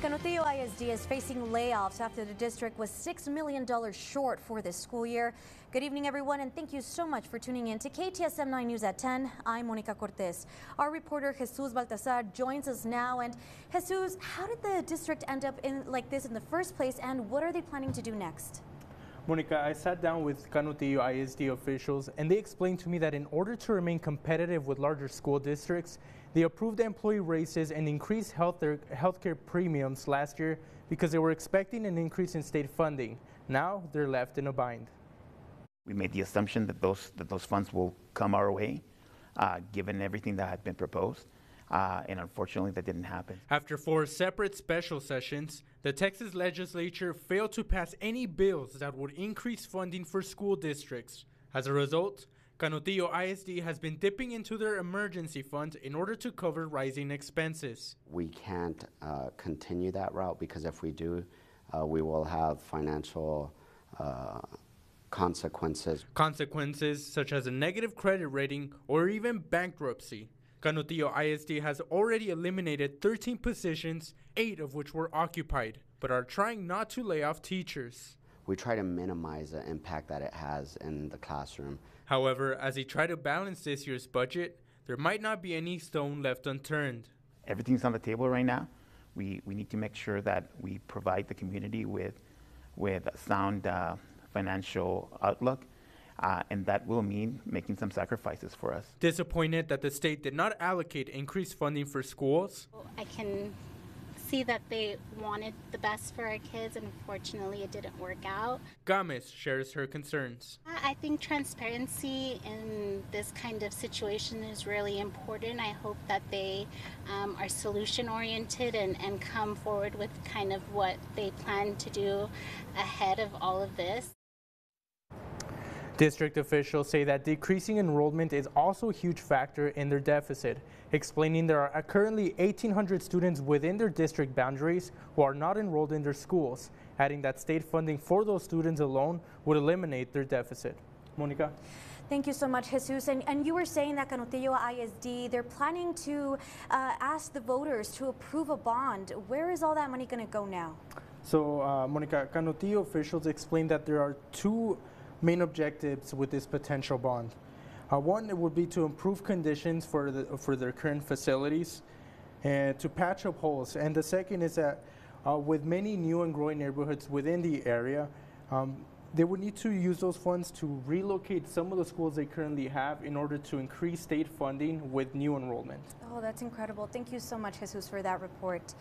Canutillo ISD is facing layoffs after the district was $6 million short for this school year. Good evening, everyone, and thank you so much for tuning in to KTSM 9 News at 10. I'm Monica Cortez. Our reporter Jesus Baltazar joins us now. And Jesus, how did the district end up in like this in the first place, and what are they planning to do next? Monica, I sat down with Canutillo ISD officials and they explained to me that in order to remain competitive with larger school districts, they approved employee raises and increased healthcare, healthcare premiums last year because they were expecting an increase in state funding. Now they're left in a bind. We made the assumption that those, that those funds will come our way, uh, given everything that had been proposed. Uh, and unfortunately, that didn't happen. After four separate special sessions, the Texas legislature failed to pass any bills that would increase funding for school districts. As a result, Canutillo ISD has been dipping into their emergency fund in order to cover rising expenses. We can't uh, continue that route because if we do, uh, we will have financial uh, consequences. Consequences such as a negative credit rating or even bankruptcy. Canutillo ISD has already eliminated 13 positions, 8 of which were occupied, but are trying not to lay off teachers. We try to minimize the impact that it has in the classroom. However, as they try to balance this year's budget, there might not be any stone left unturned. Everything's on the table right now. We, we need to make sure that we provide the community with, with a sound uh, financial outlook uh, and that will mean making some sacrifices for us. Disappointed that the state did not allocate increased funding for schools? I can see that they wanted the best for our kids, and unfortunately, it didn't work out. Gomez shares her concerns. I think transparency in this kind of situation is really important. I hope that they um, are solution oriented and, and come forward with kind of what they plan to do ahead of all of this. District officials say that decreasing enrollment is also a huge factor in their deficit, explaining there are currently 1,800 students within their district boundaries who are not enrolled in their schools, adding that state funding for those students alone would eliminate their deficit. Monica? Thank you so much, Jesus. And, and you were saying that Canutillo ISD, they're planning to uh, ask the voters to approve a bond. Where is all that money going to go now? So, uh, Monica, Canutillo officials explained that there are two main objectives with this potential bond. Uh, one, it would be to improve conditions for, the, for their current facilities and to patch up holes. And the second is that uh, with many new and growing neighborhoods within the area, um, they would need to use those funds to relocate some of the schools they currently have in order to increase state funding with new enrollment. Oh, that's incredible. Thank you so much, Jesus, for that report.